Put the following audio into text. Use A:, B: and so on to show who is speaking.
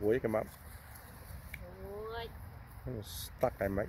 A: cuối cái mắm.
B: Ôi,
A: stuck cái mate